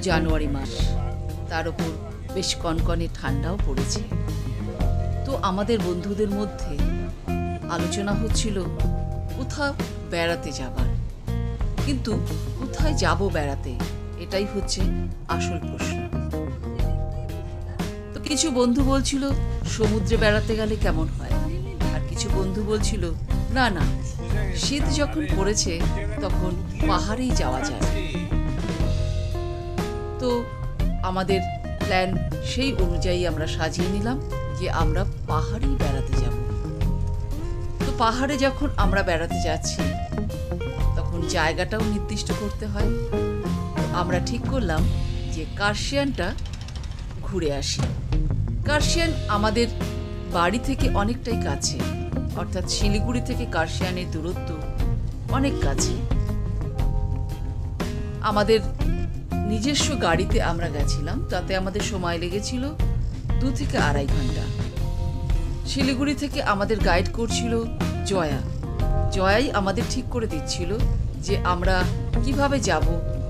জানুয়ারি মাস। তার ওপর বেশ কনকনে ঠান্ডাও পড়েছে। তো আমাদের বন্ধুদের মধ্যে আলোচনা হচ্ছিল, কোথাও বেড়াতে যাবার। কিন্তু কোথায় যাব বেড়াতে, এটাই হচ্ছে আসল প্রশ্ন। তো কিছু বন্ধু বলছিল, সমুদ্রে বেড়াতে গেলে কেমন হয়? আর কিছু বন্ধু বলছিল, না না, শীত যখন পড়েছে, তখন পাহাড়েই যাওয়া যায়। তো আমাদের প্ল্যান সেই অনুযায়ী আমরা সাজিয়ে নিলাম যে আমরা পাহাড়েই বেড়াতে যাব। তো পাহাড়ে যখন আমরা বেড়াতে যাচ্ছি, তখন জায়গাটাও নির্দিষ্ট করতে হয়। আমরা ঠিক করলাম যে কার্শিয়ানটা ঘুরে আসি। কার্শিয়ান আমাদের বাড়ি থেকে অনেকটাই কাছে, অর্থাৎ শিলিগুড়ি থেকে কার্শিয়ানের দূরত্ব অনেক কাছে। আমাদের নিজস্ব গাড়িতে আমরা গেছিলাম, তাতে আমাদের সময় লেগেছিল দু থেকে আড়াই ঘণ্টা। শিলিগুড়ি থেকে আমাদের গাইড করছিল জয়া। জয়াই আমাদের ঠিক করে দিচ্ছিল যে আমরা কীভাবে যাব,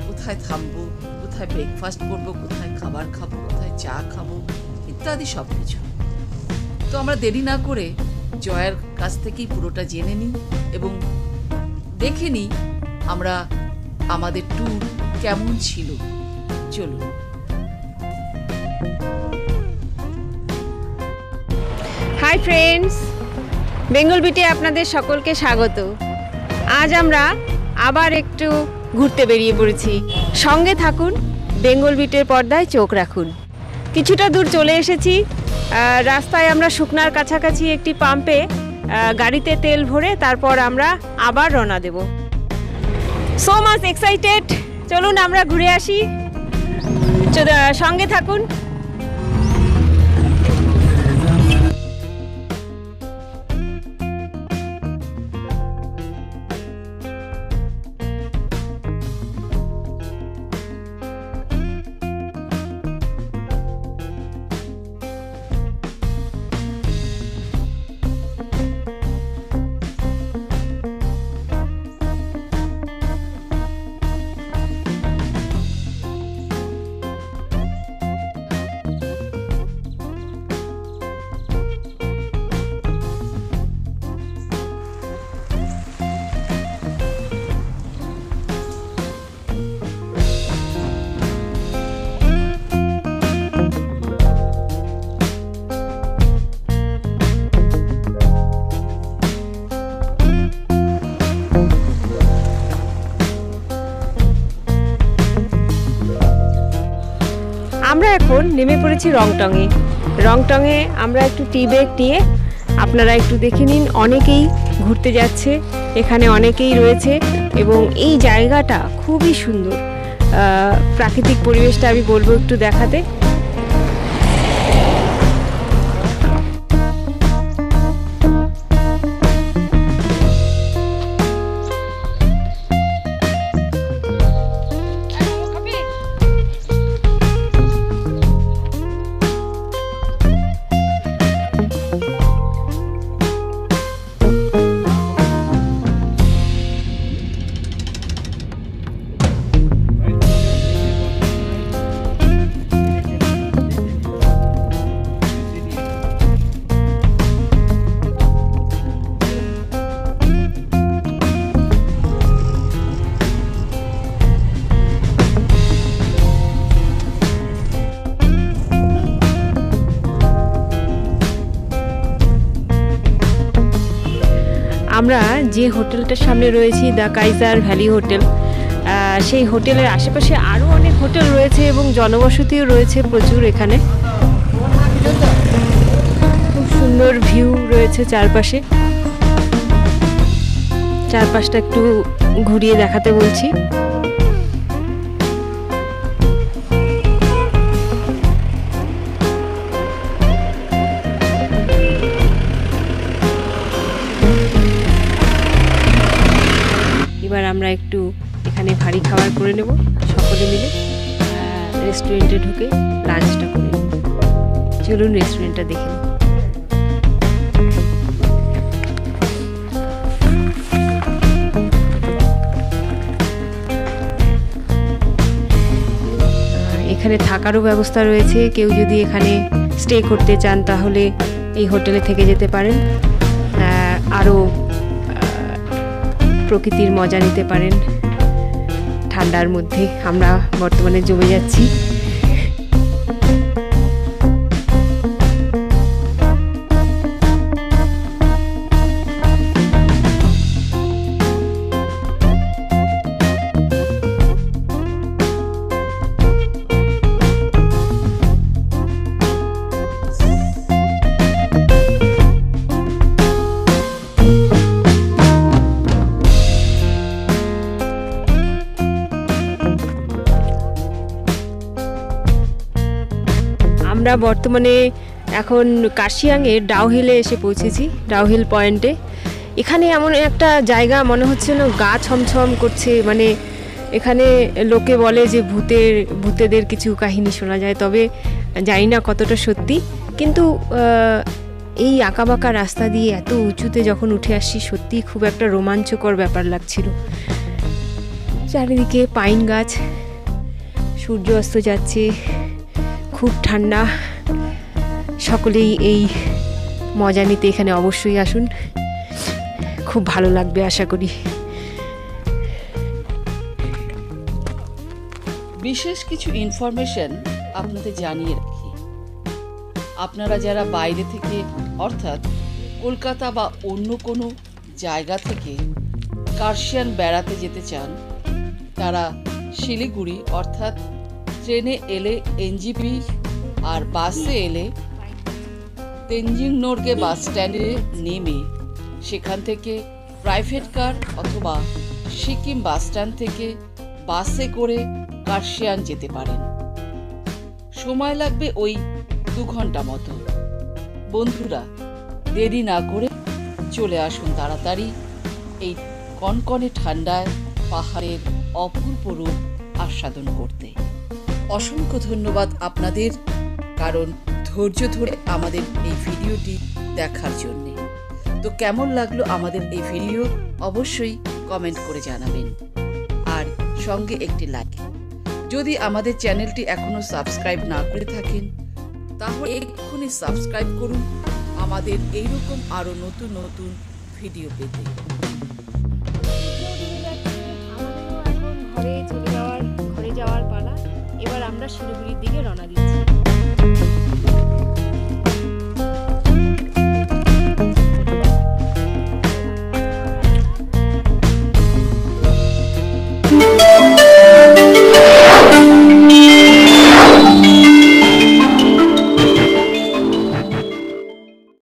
কোথায় থামবো, কোথায় ব্রেকফাস্ট করব, কোথায় খাবার খাব, কোথায় চা খাব, ইত্যাদি সব কিছু তো আমরা দেরি না করে জয়ার কাছ থেকেই পুরোটা জেনে নিই এবং দেখে নিই আমরা আমাদের ট্যুর কেমন ছিল? চলুন। হাই ফ্রেন্ডস বেঙ্গল বিটে আপনাদের সকলকে স্বাগত। আজ আমরা আবার একটু ঘুরতে বেরিয়ে পড়েছি। সঙ্গে থাকুন বেঙ্গল বিটের পর্দায় চোখ রাখুন। কিছুটা দূর চলে এসেছি। রাস্তায় আমরা শুকনার কাছাকাছি একটি পাম্পে গাড়িতে তেল ভরে তারপর আমরা আবার রওনা দেব। সো মাচ এক্সাইটেড চলুন আমরা ঘুরে আসি। সঙ্গে থাকুন। নেমে পড়েছি রংটংয়ে। রংটংয়ে আমরা একটু টি ব্যাগ নিয়ে আপনারা একটু দেখে নিন, অনেকেই ঘুরতে যাচ্ছে, এখানে অনেকেই রয়েছে এবং এই জায়গাটা খুবই সুন্দর। প্রাকৃতিক পরিবেশটা আমি বলব একটু দেখাতে। আমরা যে হোটেলটার সামনে রয়েছি দ্য কাইজার ভ্যালি হোটেল সেই হোটেলের আশেপাশে আরও অনেক হোটেল রয়েছে এবং জনবসতিও রয়েছে প্রচুর এখানে। খুব সুন্দর ভিউ রয়েছে চারপাশে। চারপাশটা একটু ঘুরিয়ে দেখাতে বলছি। এবার আমরা একটু এখানে ভারী খাবার করে নেব, সকলে মিলে। রেস্টুরেন্টে ঢুকে লাঞ্চটা করে নেব। চলুন রেস্টুরেন্টটা দেখে। এখানে থাকারও ব্যবস্থা রয়েছে। কেউ যদি এখানে স্টে করতে চান, তাহলে এই হোটেলে থেকে যেতে পারেন। আরও প্রকৃতির মজা নিতে পারেন। ঠান্ডার মধ্যে আমরা বর্তমানে জমে যাচ্ছি। আমরা বর্তমানে এখন কার্শিয়াংয়ের ডাউহিলে এসে পৌঁছেছি ডাউহিল পয়েন্টে। এখানে এমন একটা জায়গা, মনে হচ্ছে না গা ছমছম করছে মানে এখানে লোকে বলে যে ভূতের, ভূতেদের কিছু কাহিনী শোনা যায়, তবে জানি না কতটা সত্যি। কিন্তু এই আঁকাবাঁকা রাস্তা দিয়ে এত উঁচুতে যখন উঠে আসছি সত্যি খুব একটা রোমাঞ্চকর ব্যাপার লাগছিল। চারিদিকে পাইন গাছ সূর্য অস্ত যাচ্ছে খুব ঠান্ডা। সকলেই এই মজা নিতে এখানে অবশ্যই আসুন। খুব ভালো লাগবে আশা করি। বিশেষ কিছু ইনফরমেশন আপনাদের জানিয়ে রাখি। আপনারা যারা বাইরে থেকে, অর্থাৎ কলকাতা বা অন্য কোনো জায়গা থেকে কার্শিয়ান বেড়াতে যেতে চান, তারা শিলিগুড়ি, অর্থাৎ ট্রেনে এলে এনজিপি আর বাসে এলে তেনজিং নোরগে বাস স্ট্যান্ডে নেমে সেখান থেকে প্রাইভেট কার অথবা সিকিম বাস স্ট্যান্ড থেকে বাসে করে কার্শিয়ান যেতে পারেন। সময় লাগবে ওই দু ঘণ্টা মতো। বন্ধুরা, দেরি না করে চলে আসুন তাড়াতাড়ি এই কনকনে ঠান্ডায় পাহাড়ের অপূর্ব রূপ আস্বাদন করতে। অসংখ্য ধন্যবাদ আপনাদের, কারণ ধৈর্য ধরে আমাদের এই ভিডিওটি দেখার জন্যে। তো কেমন লাগল আমাদের এই ভিডিও? অবশ্যই কমেন্ট করে জানাবেন। আর সঙ্গে একটি লাইক যদি আমাদের চ্যানেলটি এখনও সাবস্ক্রাইব না করে থাকেন, তাহলে এক্ষুনি সাবস্ক্রাইব করুন আমাদের এইরকম আরও নতুন নতুন ভিডিও পেতে। আমরা শিলিগুড়ির দিকে রওনা দিচ্ছি।